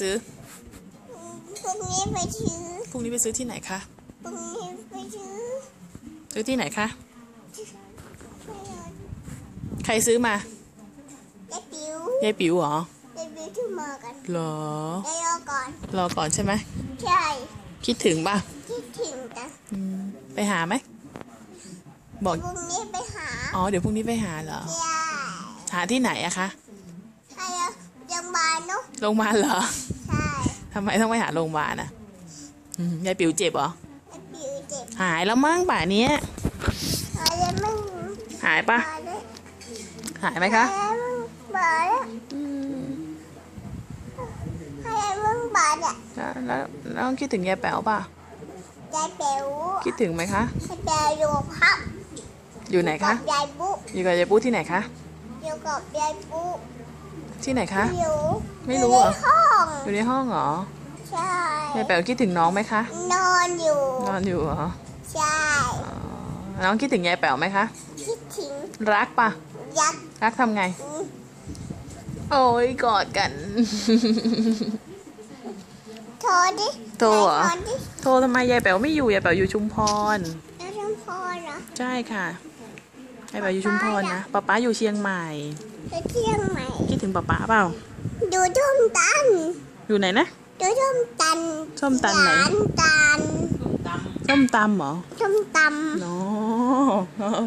ซื้อพรุ่งนี้ไปซื้อพรุ่งนี้ไปซื้อที่ไหนคะพรุ่งนี้ไปซื้อ ซื้อที่ไหนคะไปเอาใครซื้อมาเจ๊ปิ๋วยายปิ๋วเหรอเจ๊ปิ๋วที่มากันเหรอเดี๋ยวรอก่อน รอก่อนใช่ไหมใช่ คิดถึงป่ะ คิดถึงนะอืมไปหาไหม บอกพรุ่งนี้ไปหา อ๋อ เดี๋ยวพรุ่งนี้ไปหาเหรอใช่หาที่ไหนอะคะใครอะ ยังบานเนาะโรงพยาบาลเหรอใช่ทำไมต้องไปหาโรงพยาบาลอะอืมยายปิ๋วเจ็บเหรอเจ๊ปิ๋วเจ็บหายแล้วมั้งป่านี้อะไรมึงหายปะบาดเลยหายไหมคะอะไรมึงบาดอะอืมอะไรมึงบาดอะแล้วแล้วแล้วคิดถึงยายแป๋วป่ะยายเป๋วคิดถึงไหมคะยายเป๋วอยู่พับอยู่ไหนกัคะบยายบุ๊อยู่กับยายปุ๊ที่ไหนคะอยู่กับยายบุ๊ ที่ไหนคะอยู่ไม่รู้เหรอยู่ในห้องอยู่ในห้องเหรอใช่ยายแป๋วคิดถึงน้องไหมคะ นอนอยู่นอนอยู่เหรอใช่อ๋อน้องคิดถึงยายแป๋วไหมคะ คิดถึงรักปะยักษ์รักทำไง อืมโอ้ยกอดกัน โทรดิโทรเหรอ ไหนโทรดิโทรทำไมยายแป๋วไม่อยู่ยายแป๋วอยู่ชุมพร แล้วทำพอเหรอใช่ค่ะยายแป๋วอยู่ชุมพรนะป๊าป๊าอยู่เชียงใหม่ ไปเที่ยงใหม่คิด ถึงป๊าป๊าเปล่า ดูทุ่มตัน อยู่ไหนนะ ดูทุ่มตันส้มตันไหน ร้านตันส้มตำเหรอส้มตเนาะ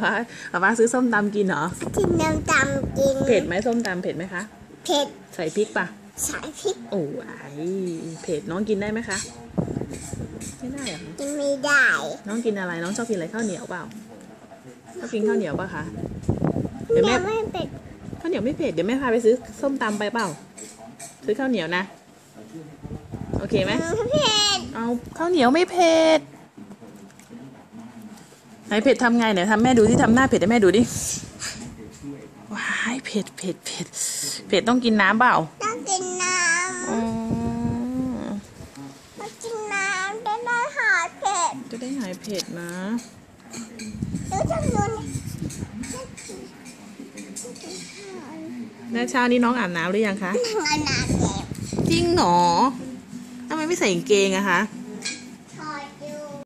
ป๊าป๊าป๊าซื้อส้มตำกินเหรอำที่น้ำตำกินเผ็ดไหมส้มตำเผ็ดไหมคะ เผ็ดใส่พริกปะสายพริกโอ้ยเผ็ดน้องกินได้ไหมคะ ไม่ได้เหรอคะกินไม่ได้น้องกินอะไร น้องชอบกินอะไรข้าวเหนียวเปล่าชอบกินข้าวเหนียวปะคะ เดี๋ยวแม่ยังไม่เผ็ด ข้าวเหนียวไม่เผ็ดเดี๋ยวแม่พาไปซื้อส้มตำไปเปล่า ซื้อข้าวเหนียวนะ โอเคไหมเผ็ดเอาข้าวเหนียวไม่เผ็ดไหนเผ็ดทำไงไหนทำแม่ดูที่ทำหน้าเผ็ดให้แม่ดูดิว้ายเผ็ดเผ็ดเผ็ดเผ็ดต้องกินน้ำเปล่าต้องกินน้อืมำต้องกินน้ำจะได้หายเผ็ดจะได้หายเผ็ดนะดูจังเลย แล้วเช้านี้น้องอาบน้ำหรือยังคะนั่งเอาน้ำเจ็บจริงเหรอทำไมไม่ใส่กางเกงอะคะเ